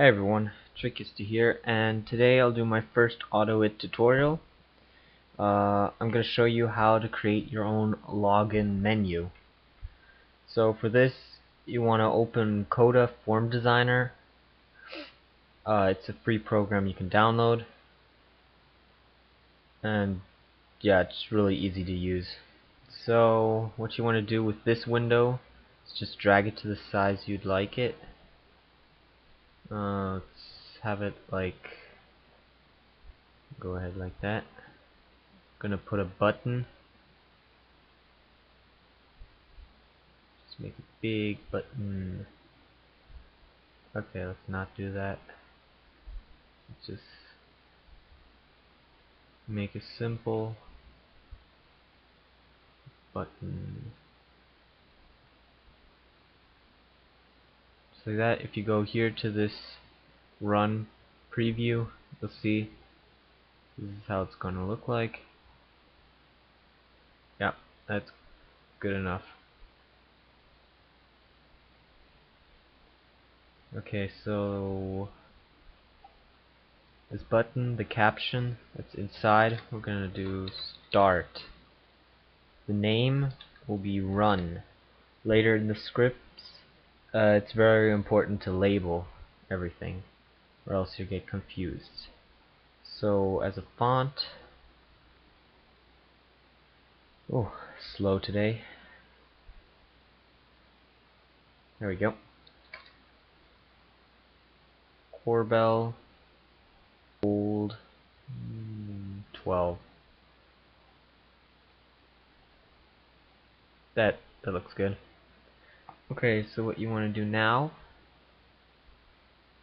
Hey everyone, Trick Kiste here, and today I'll do my first AutoIt tutorial. Uh, I'm going to show you how to create your own login menu. So for this, you want to open Koda Form Designer. Uh, it's a free program you can download, and yeah, it's really easy to use. So what you want to do with this window is just drag it to the size you'd like it. Uh, let's have it like go ahead like that. Gonna put a button. Just make a big button. Okay, let's not do that. Let's just make a simple button. So that if you go here to this run preview, you'll see this is how it's gonna look like. Yeah, that's good enough. Okay, so this button, the caption that's inside, we're gonna do start. The name will be run. Later in the script, uh, it's very important to label everything or else you get confused. So as a font, oh, slow today. There we go. Corbel Bold 12. That that looks good. Okay, so what you want to do now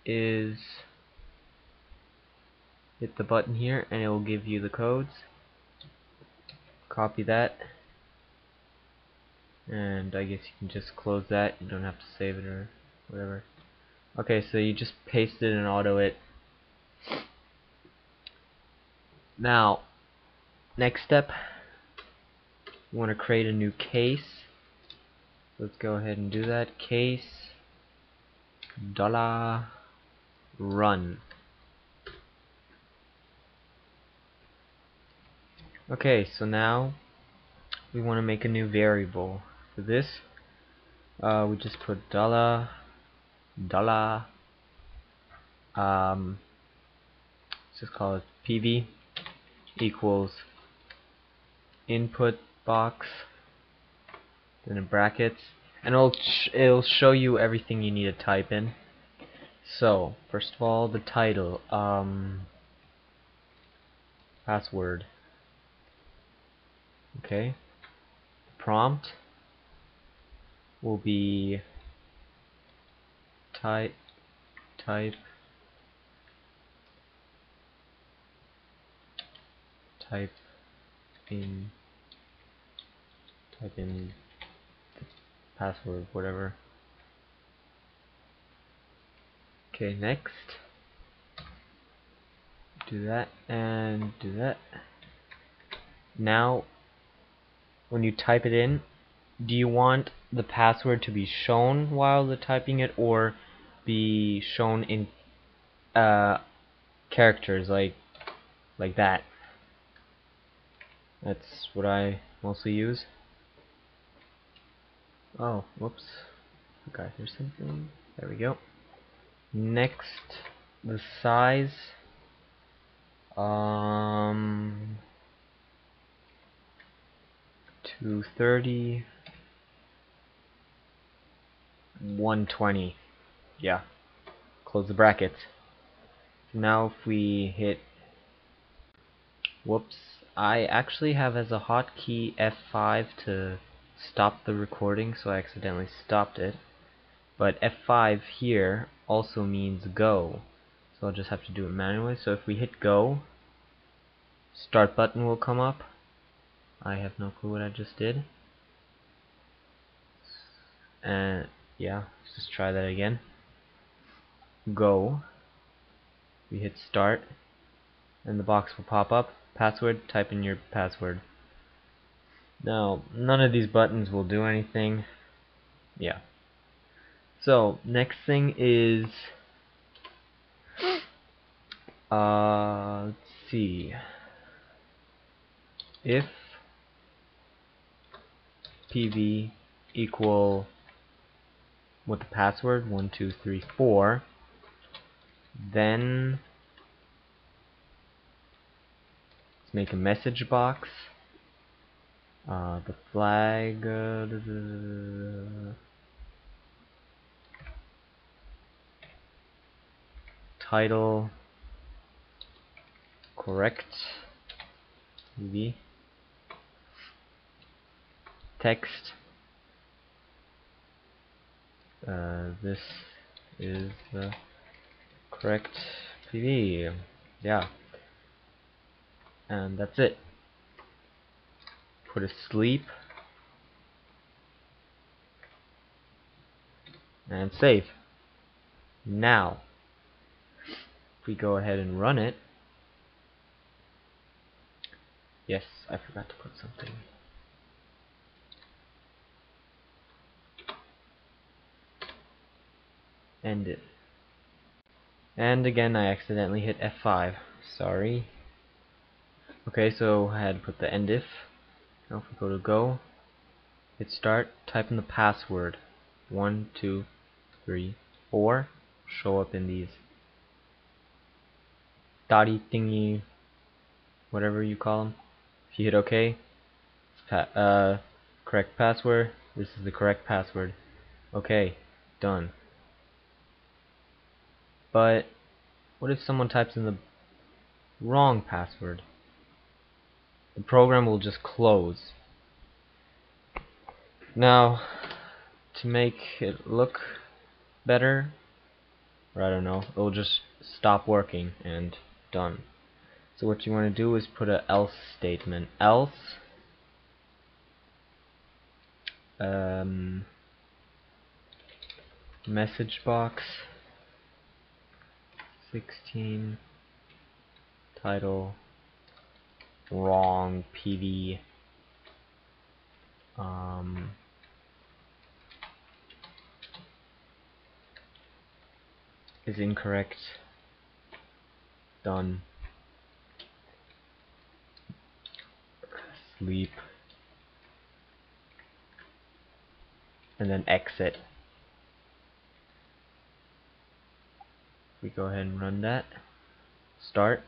is hit the button here and it will give you the codes. Copy that. And I guess you can just close that. You don't have to save it or whatever. Okay, so you just paste it and AutoIt. Now, next step, you want to create a new case let's go ahead and do that. Case dollar run. Okay so now we want to make a new variable. For this uh, we just put dollar dollar um, let's just call it PV equals input box then in brackets and it'll it'll show you everything you need to type in. So first of all the title um password. Okay. Prompt will be type type type in type in password, whatever. Okay, next. Do that and do that. Now, when you type it in, do you want the password to be shown while the typing it or be shown in uh, characters like like that? That's what I mostly use. Oh, whoops. Okay, here's something. There we go. Next, the size. Um, 230. 120. Yeah. Close the brackets. Now if we hit whoops I actually have as a hotkey F5 to stop the recording so I accidentally stopped it. But F5 here also means go. So I'll just have to do it manually. So if we hit go start button will come up. I have no clue what I just did. And yeah let's just try that again. Go. We hit start and the box will pop up. Password type in your password now, none of these buttons will do anything. Yeah. So, next thing is Uh, let's see. If PV equal with the password one two three four, then let's make a message box. Uh, the flag. Uh, title. Correct. Maybe. Text. Uh, this is the correct PV yeah. And that's it put a sleep and save now if we go ahead and run it Yes, I forgot to put something. End it. And again, I accidentally hit F5. Sorry. Okay, so I had to put the end if. Now if we go to go, hit start, type in the password. One, two, three, four. Show up in these dotty thingy, whatever you call them. If you hit OK, pa uh, correct password, this is the correct password. Okay, done. But, what if someone types in the wrong password? The program will just close. Now, to make it look better, or I don't know, it will just stop working and done. So what you want to do is put a else statement. Else um, message box 16 title wrong PV um, is incorrect. Done. Sleep. And then exit. We go ahead and run that. Start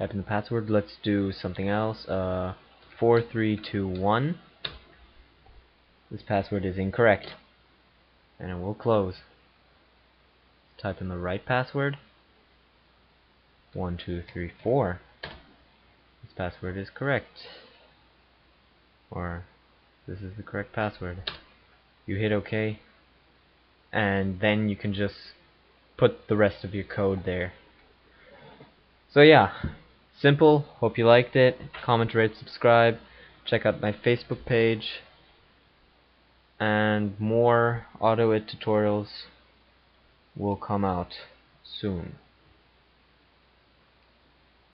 type in the password. Let's do something else. Uh, 4321 this password is incorrect. And it will close. Type in the right password. 1234 this password is correct. Or this is the correct password. You hit OK. And then you can just put the rest of your code there. So yeah, simple. Hope you liked it. Comment, rate, subscribe. Check out my Facebook page. And more AutoIt tutorials will come out soon.